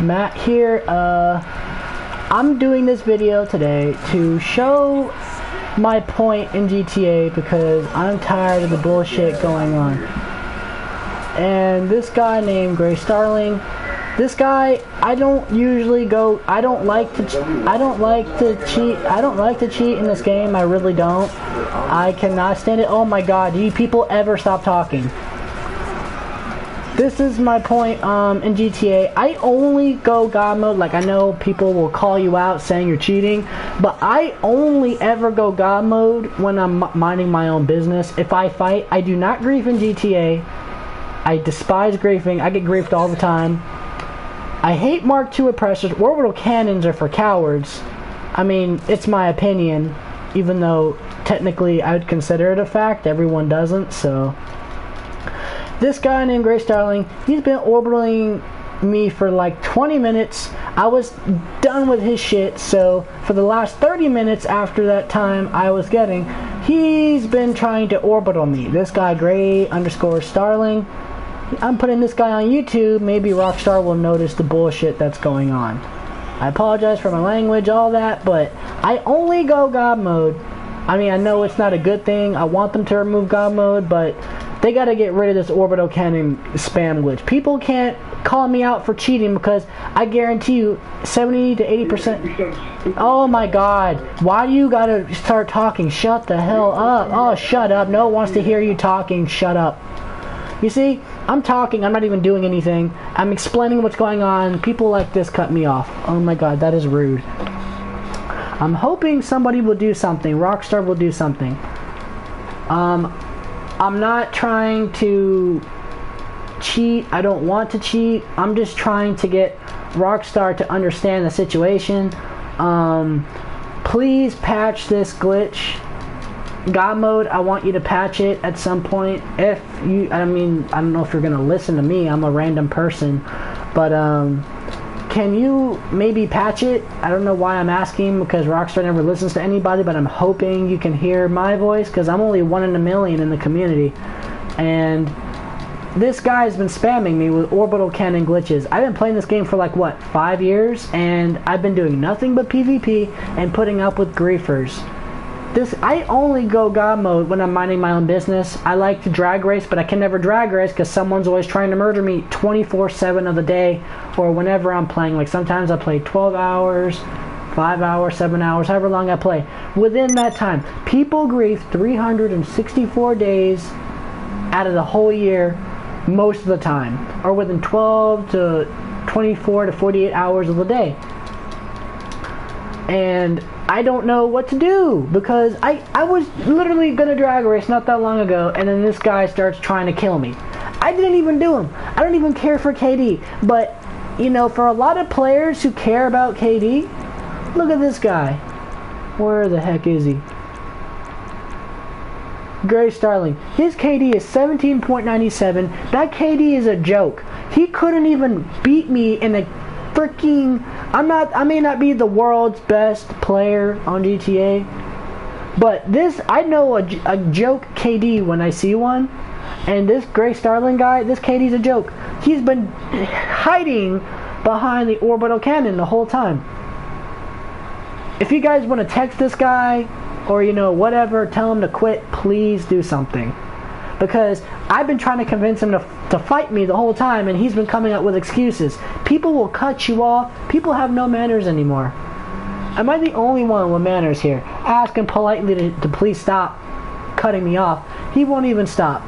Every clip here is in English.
Matt here. Uh, I'm doing this video today to show my point in GTA because I'm tired of the bullshit going on. And this guy named Gray Starling, this guy, I don't usually go. I don't like to. I don't like to cheat. I don't like to cheat in this game. I really don't. I cannot stand it. Oh my God! Do you people ever stop talking? This is my point um, in GTA. I only go God mode. Like I know people will call you out saying you're cheating, but I only ever go God mode when I'm minding my own business. If I fight, I do not grief in GTA. I despise griefing. I get griefed all the time. I hate Mark II oppressors. Orbital cannons are for cowards. I mean, it's my opinion, even though technically I would consider it a fact. Everyone doesn't, so this guy named Gray Starling, he's been orbiting me for like 20 minutes. I was done with his shit, so for the last 30 minutes after that time I was getting, he's been trying to orbital me. This guy, Gray underscore Starling, I'm putting this guy on YouTube. Maybe Rockstar will notice the bullshit that's going on. I apologize for my language, all that, but I only go God mode. I mean, I know it's not a good thing. I want them to remove God mode, but they got to get rid of this orbital cannon spam glitch. People can't call me out for cheating because I guarantee you 70 to 80%. Oh my god. Why do you got to start talking? Shut the hell up. Oh, shut up. No one wants to hear you talking. Shut up. You see, I'm talking, I'm not even doing anything. I'm explaining what's going on. People like this cut me off. Oh my god, that is rude. I'm hoping somebody will do something. Rockstar will do something. Um, I'm not trying to cheat. I don't want to cheat. I'm just trying to get Rockstar to understand the situation. Um, please patch this glitch. God mode, I want you to patch it at some point. If you, I mean, I don't know if you're gonna listen to me. I'm a random person, but um, can you maybe patch it? I don't know why I'm asking because Rockstar never listens to anybody, but I'm hoping you can hear my voice because I'm only one in a million in the community. And this guy has been spamming me with orbital cannon glitches. I've been playing this game for like, what, five years? And I've been doing nothing but PvP and putting up with griefers. This I only go God mode when I'm minding my own business. I like to drag race, but I can never drag race because someone's always trying to murder me 24/7 of the day, or whenever I'm playing. Like sometimes I play 12 hours, 5 hours, 7 hours, however long I play. Within that time, people grief 364 days out of the whole year, most of the time, or within 12 to 24 to 48 hours of the day. And I don't know what to do because I, I was literally gonna drag race not that long ago and then this guy starts trying to kill me. I didn't even do him. I don't even care for KD. But, you know, for a lot of players who care about KD, look at this guy. Where the heck is he? Gray Starling. His KD is 17.97. That KD is a joke. He couldn't even beat me in a freaking I'm not I may not be the world's best player on GTA but this I know a, a joke KD when I see one and this Gray Starling guy this KD's a joke. He's been hiding behind the orbital cannon the whole time. If you guys want to text this guy or you know whatever tell him to quit please do something. Because I've been trying to convince him to, to fight me the whole time and he's been coming up with excuses. People will cut you off. People have no manners anymore. Am I the only one with manners here? Ask him politely to, to please stop cutting me off. He won't even stop.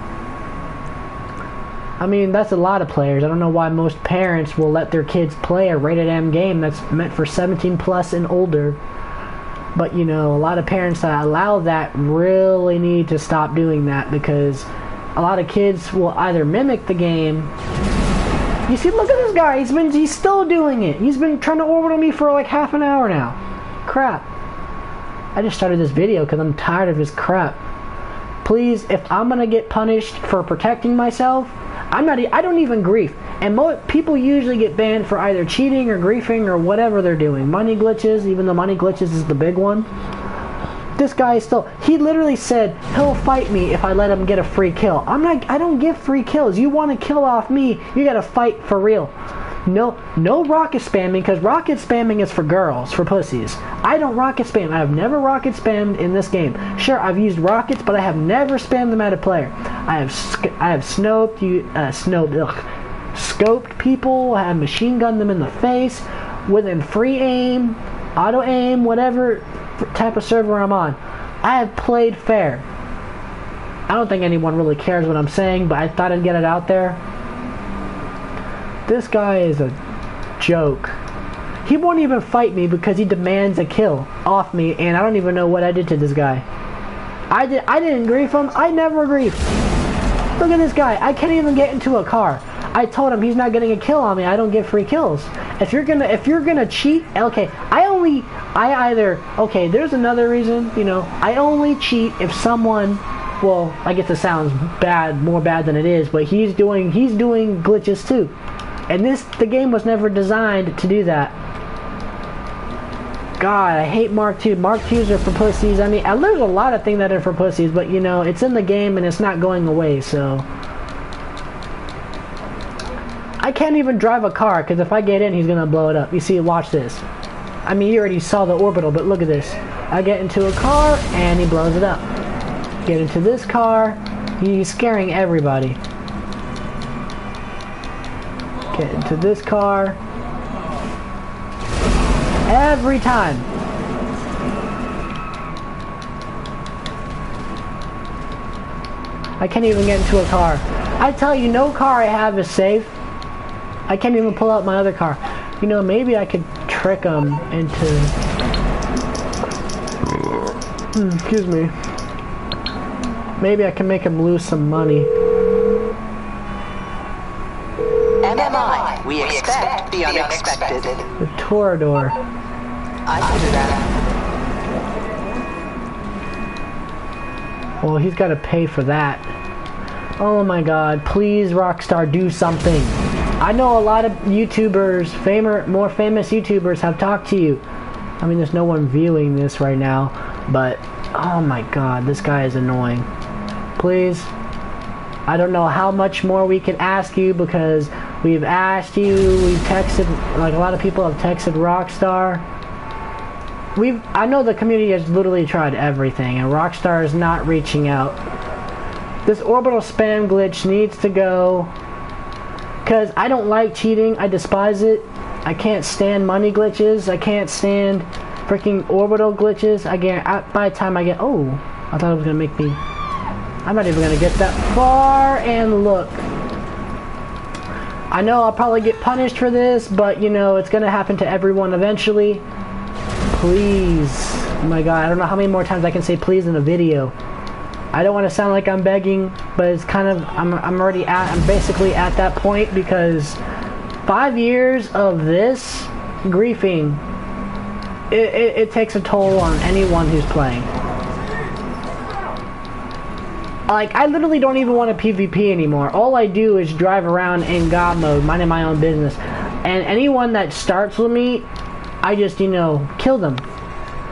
I mean, that's a lot of players. I don't know why most parents will let their kids play a rated M game that's meant for 17 plus and older. But you know, a lot of parents that allow that really need to stop doing that because a lot of kids will either mimic the game. You see, look at this guy. He's been he's still doing it. He's been trying to orbital me for like half an hour now. Crap. I just started this video because I'm tired of his crap. Please, if I'm gonna get punished for protecting myself, I'm not. I don't even grief. And people usually get banned for either cheating or griefing or whatever they're doing. Money glitches, even though money glitches is the big one this guy is still he literally said he'll fight me if I let him get a free kill. I'm not I don't give free kills. You want to kill off me, you gotta fight for real. No, no rocket spamming because rocket spamming is for girls, for pussies. I don't rocket spam. I have never rocket spammed in this game. Sure, I've used rockets, but I have never spammed them at a player. I have I have snoped you uh, snoped ugh, scoped people. I have machine gunned them in the face within free aim, auto aim, whatever type of server I'm on. I have played fair. I don't think anyone really cares what I'm saying, but I thought I'd get it out there. This guy is a joke. He won't even fight me because he demands a kill off me, and I don't even know what I did to this guy. I did. I didn't grief him. I never grief. Look at this guy. I can't even get into a car. I told him he's not getting a kill on me. I don't get free kills. If you're gonna if you're gonna cheat, okay. I only I either okay. There's another reason. You know, I only cheat if someone. Well, I guess it sounds bad, more bad than it is, but he's doing he's doing glitches too. And this, the game was never designed to do that. God, I hate Mark II. Mark IIs are for pussies. I mean, there's a lot of things that are for pussies, but you know, it's in the game and it's not going away, so. I can't even drive a car, because if I get in, he's to blow it up. You see, watch this. I mean, you already saw the orbital, but look at this. I get into a car, and he blows it up. Get into this car, he's scaring everybody. Get into this car. Every time. I can't even get into a car. I tell you, no car I have is safe. I can't even pull out my other car. You know, maybe I could trick them into... Hmm, excuse me. Maybe I can make them lose some money. MMI, we expect the unexpected. The Toreador. I can do that. Well, he's got to pay for that. Oh my god, please Rockstar do something. I know a lot of YouTubers, famer, more famous YouTubers have talked to you. I mean, there's no one viewing this right now, but oh my god, this guy is annoying. Please, I don't know how much more we can ask you because we've asked you, we've texted, like a lot of people have texted Rockstar. We've, I know the community has literally tried everything and Rockstar is not reaching out. This orbital spam glitch needs to go because I don't like cheating. I despise it. I can't stand money glitches. I can't stand freaking orbital glitches. I get by the time I get oh, I thought it was gonna make me. I'm not even gonna get that far. And look, I know I'll probably get punished for this, but you know it's gonna happen to everyone eventually. Please, oh my God, I don't know how many more times I can say please in a video. I don't want to sound like I'm begging, but it's kind of I'm I'm already at I'm basically at that point because five years of this griefing it, it, it takes a toll on anyone who's playing. Like I literally don't even want to PvP anymore. All I do is drive around in God mode, minding my own business. And anyone that starts with me, I just you know kill them.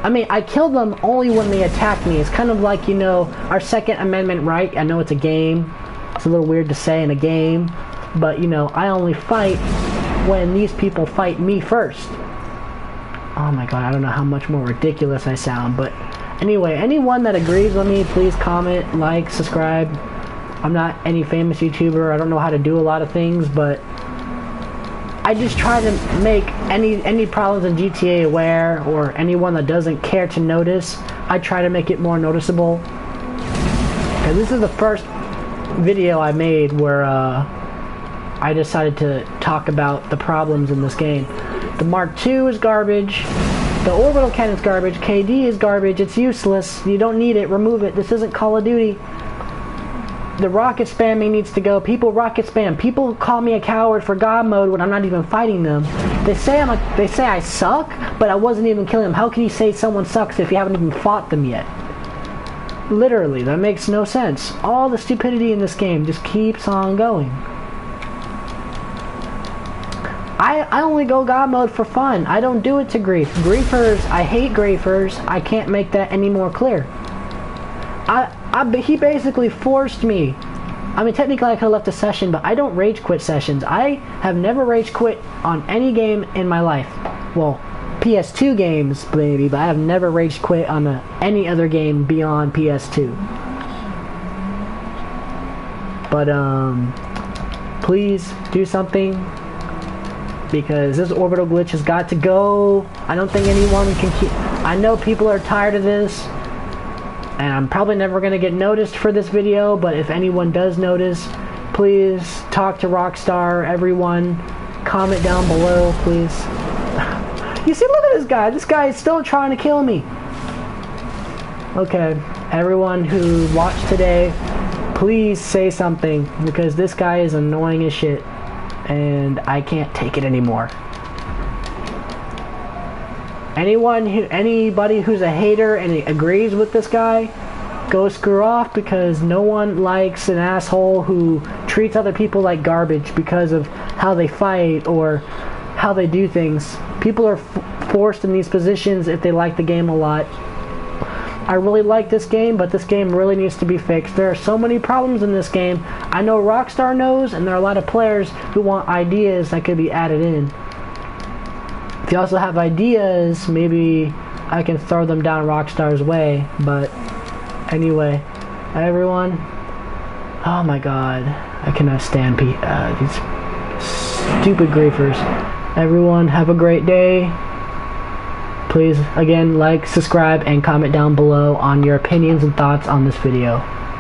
I mean, I kill them only when they attack me. It's kind of like, you know, our Second Amendment right. I know it's a game. It's a little weird to say in a game. But, you know, I only fight when these people fight me first. Oh my god, I don't know how much more ridiculous I sound. But anyway, anyone that agrees with me, please comment, like, subscribe. I'm not any famous YouTuber. I don't know how to do a lot of things, but I just try to make any any problems in GTA aware or anyone that doesn't care to notice. I try to make it more noticeable. Okay, this is the first video I made where uh, I decided to talk about the problems in this game. The Mark II is garbage. The orbital cannon's garbage. KD is garbage. It's useless. You don't need it. Remove it. This isn't Call of Duty the rocket spamming needs to go. People rocket spam. People call me a coward for God mode when I'm not even fighting them. They say I'm a, they say I suck, but I wasn't even killing them. How can you say someone sucks if you haven't even fought them yet? Literally, that makes no sense. All the stupidity in this game just keeps on going. I, I only go God mode for fun. I don't do it to grief. Griefers, I hate griefers. I can't make that any more clear. I, I, he basically forced me I mean, technically, I could have left a session, but I don't rage quit sessions. I have never rage quit on any game in my life. Well, PS2 games, maybe, but I have never rage quit on a, any other game beyond PS2. But, um, please do something because this orbital glitch has got to go. I don't think anyone can keep. I know people are tired of this, and I'm probably never going to get noticed for this video, but if anyone does notice, please talk to Rockstar, everyone. Comment down below, please. You see, look at this guy. This guy is still trying to kill me. Okay, everyone who watched today, please say something because this guy is annoying as shit and I can't take it anymore. Anyone who, anybody who's a hater and agrees with this guy, go screw off because no one likes an asshole who treats other people like garbage because of how they fight or how they do things. People are forced in these positions if they like the game a lot. I really like this game, but this game really needs to be fixed. There are so many problems in this game. I know Rockstar knows, and there are a lot of players who want ideas that could be added in. If you also have ideas, maybe I can throw them down Rockstar's way. But anyway, everyone. Oh my god, I cannot stand uh, these stupid griefers. Everyone, have a great day. Please, again, like, subscribe, and comment down below on your opinions and thoughts on this video.